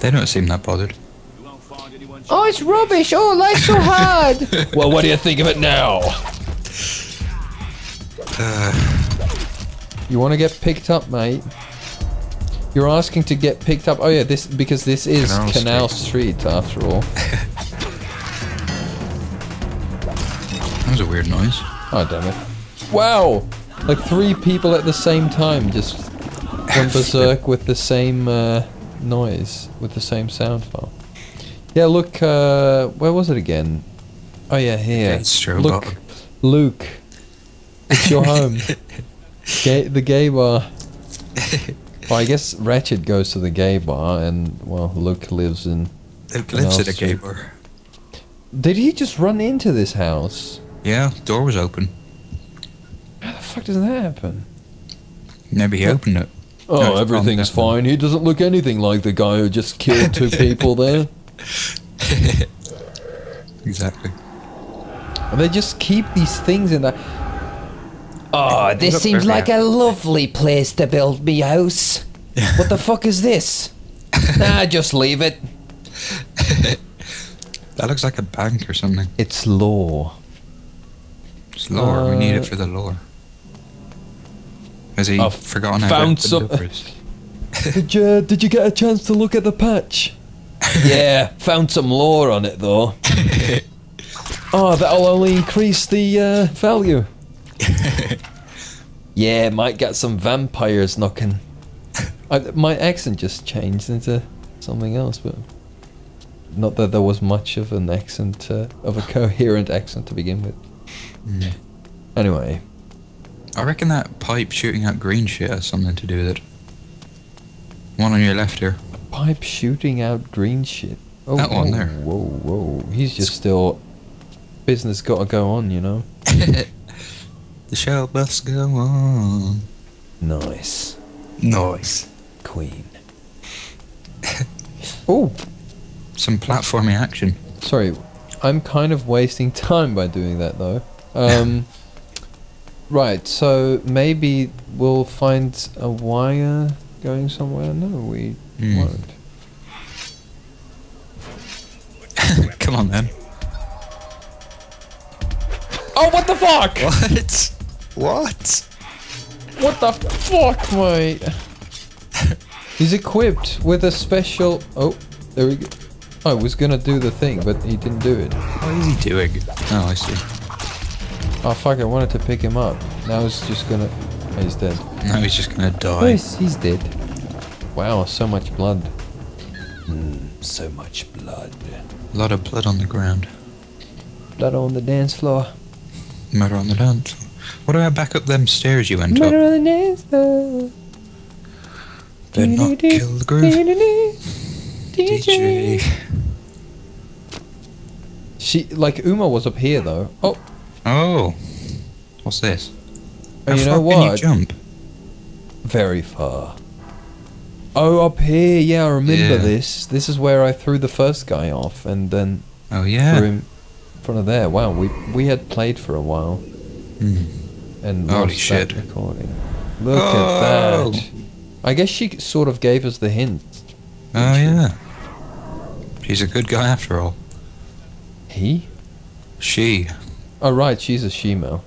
They don't seem that bothered. Oh, it's rubbish. Oh, life's so hard. well, what do you think of it now? you want to get picked up, mate? You're asking to get picked up. Oh yeah, this because this is Canal Canal, Street. after all. That was a weird noise. Oh damn it! Wow, like three people at the same time just went berserk with the same uh, noise, with the same sound file. Yeah, look, uh, where was it again? Oh yeah, here. Okay, strobe look. Luke, it's your home. gay, the gay bar. Well, I guess Ratchet goes to the gay bar, and well, Luke lives in. It lives at a gay bar. Did he just run into this house? Yeah, door was open. How the fuck does that happen? Maybe he opened it. Oh, No, everything's fine. He doesn't look anything like the guy who just killed two people there. Exactly. And they just keep these things in there. Oh, this seems there like a lovely place to build me house. What the fuck is this? nah, just leave it. That looks like a bank or something. It's law. It's lore. we need Uh, it for the lore. Has he I've forgotten how found to some- Did you did you get a chance to look at the patch? yeah, found some lore on it though. oh, that'll only increase the uh, value. yeah, might get some vampires knocking. I, my accent just changed into something else, but not that there was much of an accent, uh, of a coherent accent to begin with. Mm. Anyway, I reckon that pipe shooting out green shit has something to do with it. One on your left here. pipe shooting out green shit. Oh, That one whoa, there. Whoa, whoa. He's just still. Business gotta go on, you know? The show must go on. Nice. Nice. Queen. oh, Some platforming action. sorry. I'm kind of wasting time by doing that though. Um, right, so maybe we'll find a wire going somewhere. No, we Hmm. won't. Come on then. Oh, what the fuck? What? What? What the fuck, mate? He's equipped with a special. Oh, there we go. I was gonna do the thing, but he didn't do it. What is he doing? Oh, I see. Oh fuck! I wanted to pick him up. Now he's just gonna. Oh, he's dead. Now he's just gonna die. He's, he's dead. Wow, so much blood. Mm, so much blood. A lot of blood on the ground. Blood on the dance floor. Murder on the dance. What about back up them stairs you went Murder up? on the dance floor. Did not kill the groove. DJ. She like Umah was up here though. Oh, Oh. What's this? oh How you far know can you what? jump? Very far. Oh, up here. Yeah, I remember Yeah. this. This is where I threw the first guy off, and then Oh threw yeah. him in front of there. Wow, we we had played for a while, Hmm. and Holy shit. recording. Look Oh. at that. I guess she sort of gave us the hint. Oh she? yeah. She's a good guy after all. He? She. Oh right, she's a shemale.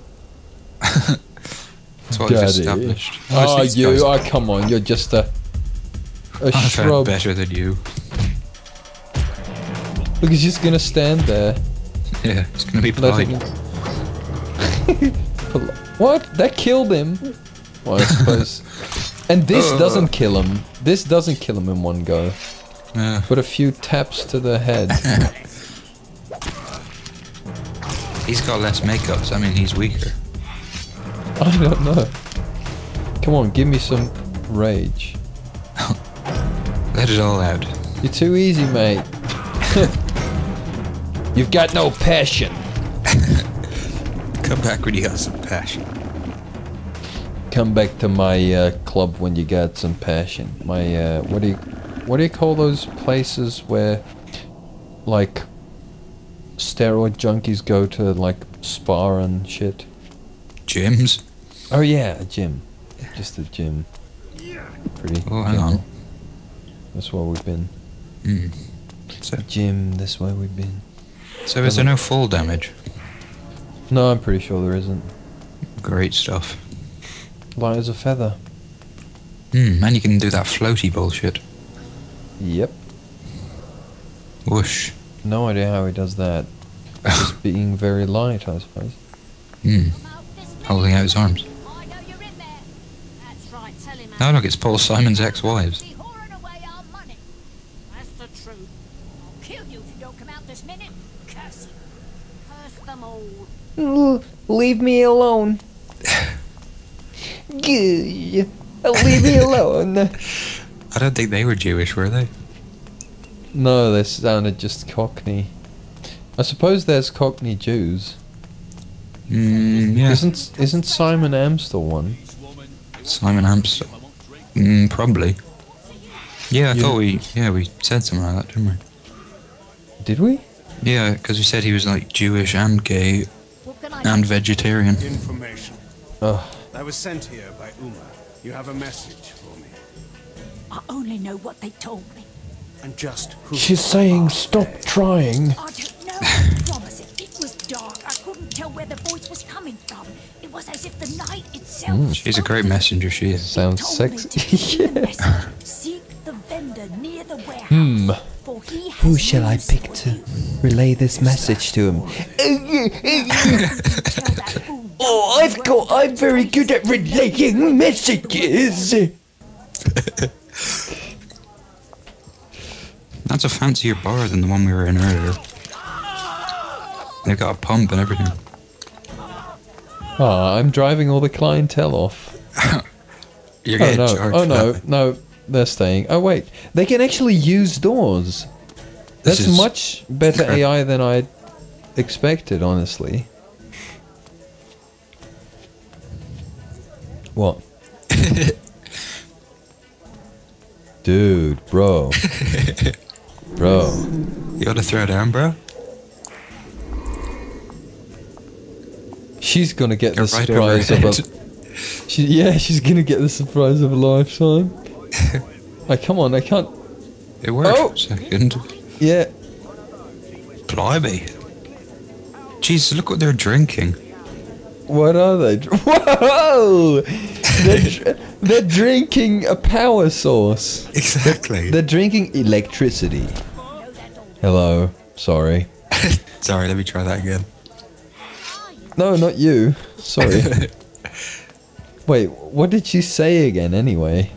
That's what Daddy. established. Oh, you! Oh, come on! You're just a a I've shrub. better than you. Look, he's just gonna stand there. Yeah, it's gonna be polite. what? That killed him. Well, I suppose. And this Uh. doesn't kill him. This doesn't kill him in one go. Yeah. But a few taps to the head. He's got less makeup, so I mean he's weaker. I don't know. Come on, give me some rage. Let it all out. You're too easy, mate. You've got no passion. Come back when you got some passion. Come back to my uh, club when you got some passion. My uh, what do you what do you call those places where like steroid junkies go to like spa and shit? Gyms? Oh yeah, a gym. Just a gym. Pretty. Oh, hang on. That's where we've been. Hmm. So, Gym, this way we've been. so is there no fall damage? No, I'm pretty sure there isn't. Great stuff. Light as a feather. Hmm, and you can do that floaty bullshit. Yep. Whoosh. No idea how he does that. Just being very light, I suppose. Hmm. Come out this minute. Holding out his arms. I know you're in there. That's right, tell him. Oh, look, it's Paul Simon's ex-wives. Be whoring away our money. That's the truth. I'll kill you if you don't come out this minute. Curse them all. Leave me alone. Leave me alone. I don't think they were Jewish, were they? No, they sounded just Cockney. I suppose there's Cockney Jews. Mm, yeah. Isn't isn't Simon Amstell one? Simon Amstell. Mm, probably. Yeah, I You- thought we, yeah, we said something like that, didn't we? Did we? Yeah, because we said he was like Jewish and gay What can I and vegetarian. Information. Oh, I was sent here by Umah. You have a message for me. I only know what they told me. And just who she's saying stop they? trying. I don't know. I promise it. It was dark. I couldn't tell where the voice was coming from. It was as if the night itself. Mm, She's a great messenger, she is. Sounds Told me to sexy. give. Seek the vendor near the warehouse. Hmm. For he has Who shall I pick to relay this message to him? Tell that fool Oh, I've got. I'm very good at relaying messages. That's a fancier bar than the one we were in earlier. They've got a pump and everything. Ah, I'm driving all the clientele off. You're Oh getting no! charged Oh no! No, they're staying. Oh wait, they can actually use doors. This That's much better. AI than I expected, honestly. What? Dude, bro. bro. You gotta throw it down, bro. She's gonna get You're the right surprise of a. She, yeah, she's gonna get the surprise of a lifetime. like, come on, I can't. It worked Oh! second. Yeah, Blimey. Jeez, look what they're drinking. what are they? Whoa! They're, dr- they're drinking a power source. Exactly. They're drinking electricity. Hello. Sorry. Sorry, let me try that again. No, not you. Sorry. Wait, what did she say again anyway?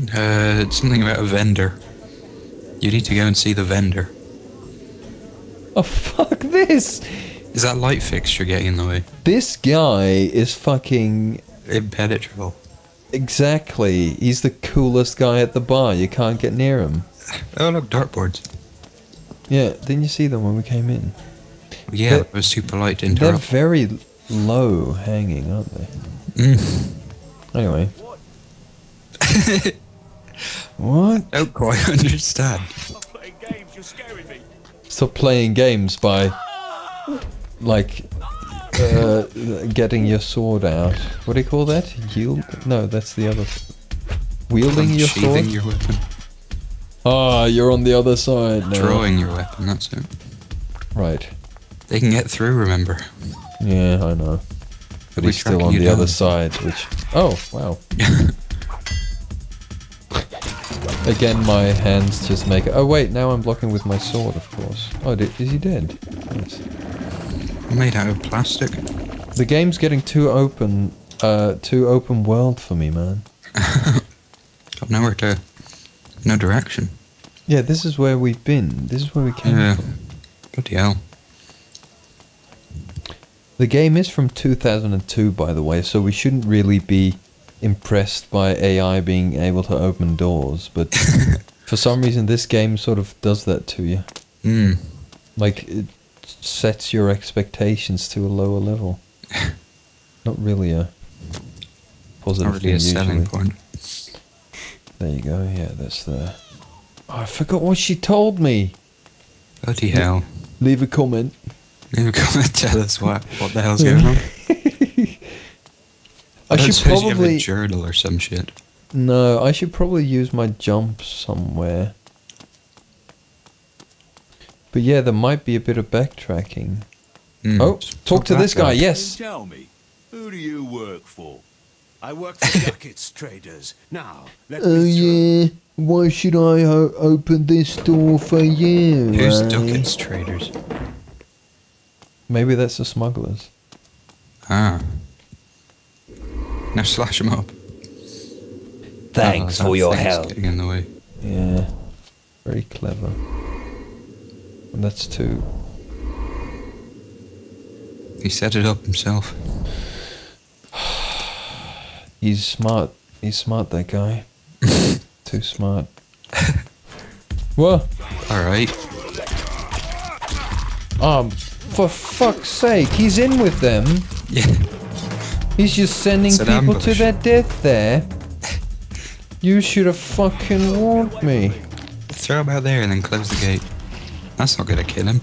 Uh, it's something about a vendor. You need to go and see the vendor. Oh, fuck this! Is that light fixture getting in the way? This guy is fucking. Impenetrable. Exactly. He's the coolest guy at the bar. You can't get near him. Oh, look, dartboards. Yeah, didn't you see them when we came in? Yeah, They're- it was too polite to They're very low hanging, aren't they? Mm. Anyway. What? Don't quite understand. Stop Playing games, you're scaring me. Stop playing games by, like, uh, getting your sword out. What do you call that? Yield? No, that's the other. Wielding your sword? Your weapon. Ah, you're on the other side now. Drawing your weapon, that's it. Right. They can get through, remember. Yeah, I know. But We're he's still on the other side, which. Oh, wow. Again, my hands just make. It... Oh wait, now I'm blocking with my sword, of course. Oh, di- is he dead? Nice. Made out of plastic. The game's getting too open, uh, too open world for me, man. Got nowhere to. No direction. Yeah, this is where we've been. This is where we came Yeah. from. Bloody hell. The game is from 2002, by the way, so we shouldn't really be impressed by AI being able to open doors. But for some reason, this game sort of does that to you. Hmm. Like it sets your expectations to a lower level. Not really a positive Not really a selling point. There you go. Yeah, that's the. Oh, I forgot what she told me. Bloody hell. Leave a comment. Leave a comment. tell us what, what the hell's going on. I don't should suppose you have probably a journal or some shit. no. I should probably use my jump somewhere. But yeah, there might be a bit of backtracking. Hmm. Oh, talk to that this guy. Yes. Tell me, who do you work for? I work for Ducats Traders. Now, let Oh me through. yeah, why should I o- open this door for you? Who's eh? Ducats Traders? Maybe that's the smugglers. Ah. Now slash him up. Thanks Oh, for your help. Getting in the way. Yeah. Very clever. And that's two. He set it up himself. He's smart. He's smart, that guy. Too smart. what? Alright. Um, for fuck's sake, he's in with them. Yeah. He's just sending people to their death there. You should have fucking warned me. Throw him out there and then close the gate. That's not gonna kill him.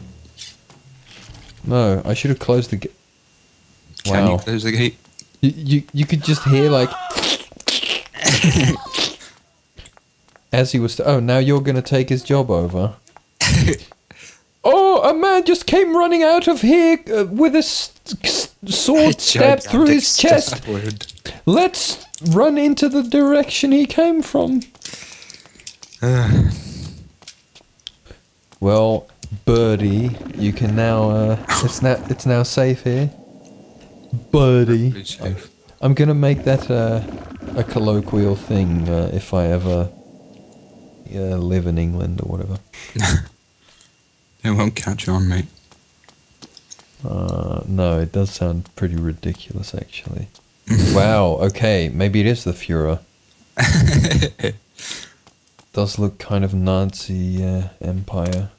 No, I should have closed the gate. Can Wow. you close the gate? You, you, you could just hear like. As he was. oh, now you're gonna take his job over. oh, a man just came running out of here uh, with a sword stabbed through his chest. wound. Let's run into the direction he came from. Uh, Well, Birdie, you can now. Uh, it's now. It's now safe here. Safe. I'm gonna make that a, a colloquial thing uh, if I ever uh, live in England or whatever. It won't catch on, mate. Uh, no, it does sound pretty ridiculous, actually. wow. Okay, maybe it is the Führer. does look kind of Nazi uh, empire.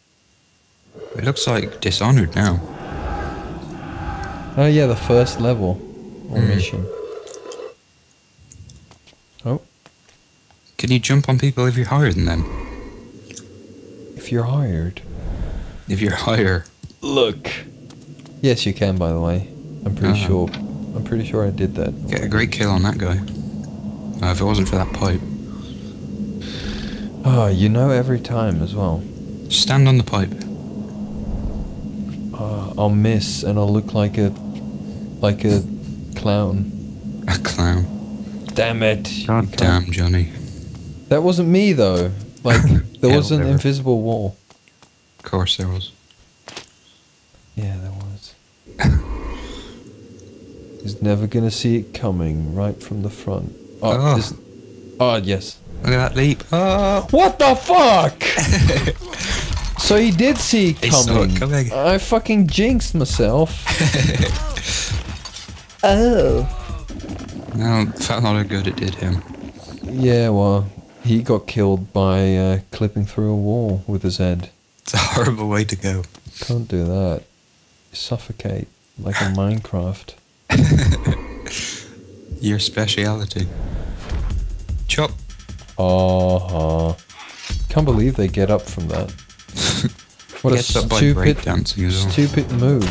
It looks like Dishonored now. Oh yeah, the first level or Hmm. mission. Oh, Can you jump on people if you're higher than them? if you're hired. If you're higher. Look. Yes, you can. By the way, I'm pretty Uh-huh. sure. I'm pretty sure I did that. Get a great kill on that guy. Uh, if it wasn't for that pipe. Oh, you know every time as well. Stand on the pipe. Uh, I'll miss and I'll look like a like a clown. A clown. Damn it! God damn, Johnny. That wasn't me though. Like there Yeah, was an whatever. invisible wall. Of course there was. Yeah, there was. He's never gonna see it coming right from the front. Oh, ah. Oh. is- oh yes. Look at that leap. Oh! What the fuck? so he did see it He saw coming. it coming. I fucking jinxed myself. Oh, No, felt not how good it did him. yeah, well, he got killed by uh, clipping through a wall with his head. It's a horrible way to go. Can't do that. Suffocate like in Minecraft. Your speciality. Chop. Uh-huh. Can't believe they get up from that. What a Gets up stupid, breakdancing as well. stupid move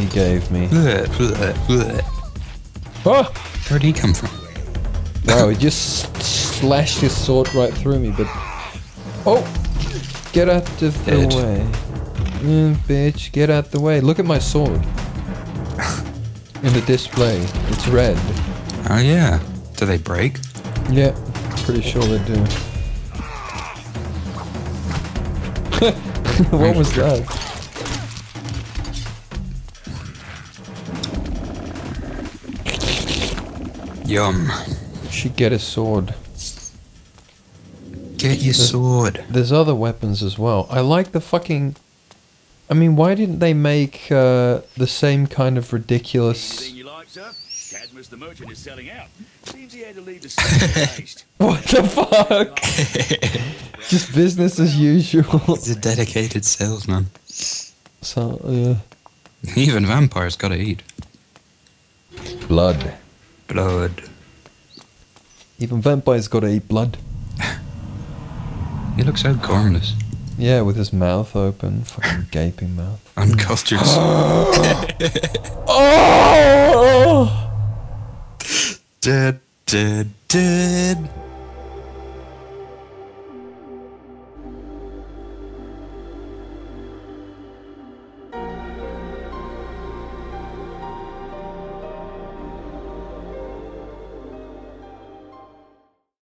he, he gave me. Bleh, bleh, bleh. Ah! Where'd he come from? Wow, he just slashed his sword right through me, but... Oh! Get out of the Dead. way. Mm, bitch, get out the way. Look at my sword. In the display. It's red. Oh yeah. Do they break? Yeah, pretty sure they do. what was that? Yum. Should get a sword. Get your sword. There's other weapons as well. I like the fucking. I mean, why didn't they make uh, the same kind of ridiculous? Thing you like, sir? Cadmus the merchant is selling out. Seems he had to leave the city. What the fuck? Just business as usual. He's a dedicated salesman. So, yeah. Even vampires gotta eat. blood. Blood. Even vampires gotta eat blood. He looks so gormless. Yeah, with his mouth open, fucking gaping mouth. Uncultured. Oh! dead, dead, dead.